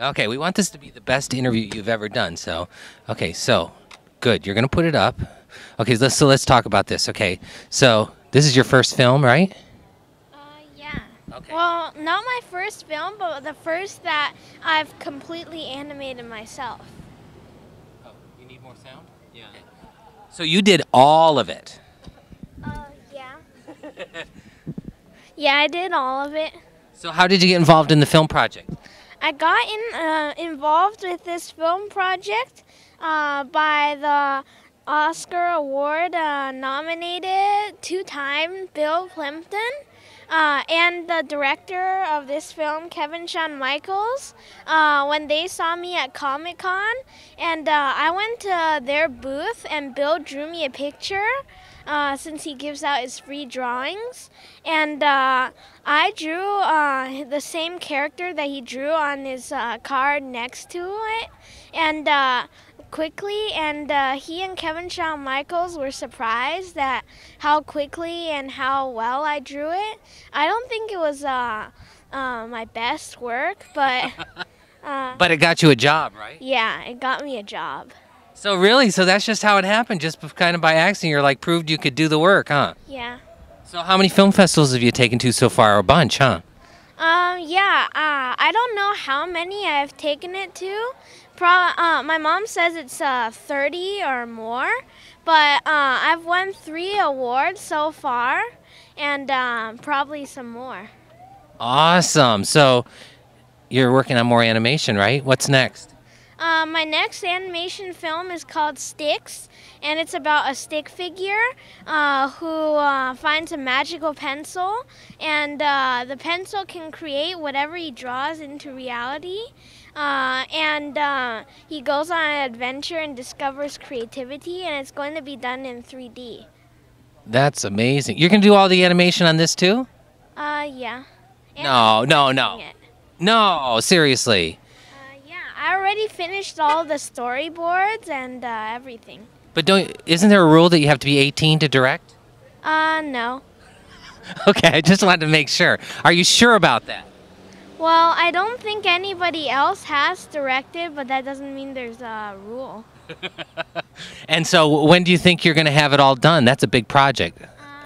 Okay, we want this to be the best interview you've ever done. So, okay, so good. You're gonna put it up. Okay, so let's, so let's talk about this. Okay, so this is your first film, right? Uh, yeah. Okay. Well, not my first film, but the first that I've completely animated myself. Oh, you need more sound? Yeah. So you did all of it. Uh, yeah. yeah, I did all of it. So how did you get involved in the film project? I got in, uh, involved with this film project uh, by the Oscar Award uh, nominated two time Bill Plympton. Uh, and the director of this film, Kevin Sean Michaels, uh, when they saw me at Comic Con, and uh, I went to their booth, and Bill drew me a picture. Uh, since he gives out his free drawings, and uh, I drew uh, the same character that he drew on his uh, card next to it, and uh, quickly. And uh, he and Kevin Sean Michaels were surprised at how quickly and how well I drew it. I don't think it was uh, uh, my best work, but uh, But it got you a job, right? yeah, it got me a job. So really, so that's just how it happened, just kind of by accident. You're like proved you could do the work, huh? Yeah. So how many film festivals have you taken to so far? A bunch, huh? Um, yeah, uh, I don't know how many I've taken it to. Pro- uh, my mom says it's uh, 30 or more, but uh, I've won three awards so far, and um, probably some more. Awesome. So you're working on more animation, right? What's next? Uh, my next animation film is called Sticks, and it's about a stick figure uh, who uh, finds a magical pencil, and uh, the pencil can create whatever he draws into reality. Uh, and uh, he goes on an adventure and discovers creativity, and it's going to be done in 3D. That's amazing. You're gonna do all the animation on this too? Uh, yeah. And No, no, no. it. No, seriously. Uh, already finished all the storyboards and uh, everything. But don't isn't there a rule that you have to be 18 to direct? Uh, no. Okay, I just wanted to make sure. Are you sure about that? Well, I don't think anybody else has directed, but that doesn't mean there's a rule. And so when do you think you're going to have it all done? That's a big project.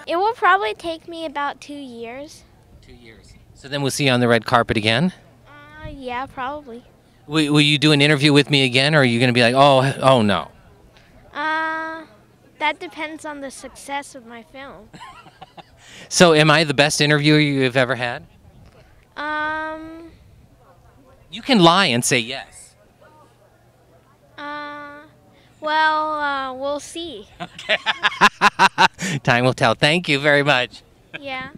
It will probably take me about two years. 2 years. So then we'll see you on the red carpet again? Uh, yeah, probably. Will, will you do an interview with me again or are you going to be like, "Oh, oh no." Uh, that depends on the success of my film. So am I the best interviewer you've ever had? Um, You can lie and say yes. uh, well, uh, we'll see. Time will tell. Thank you very much. Yeah.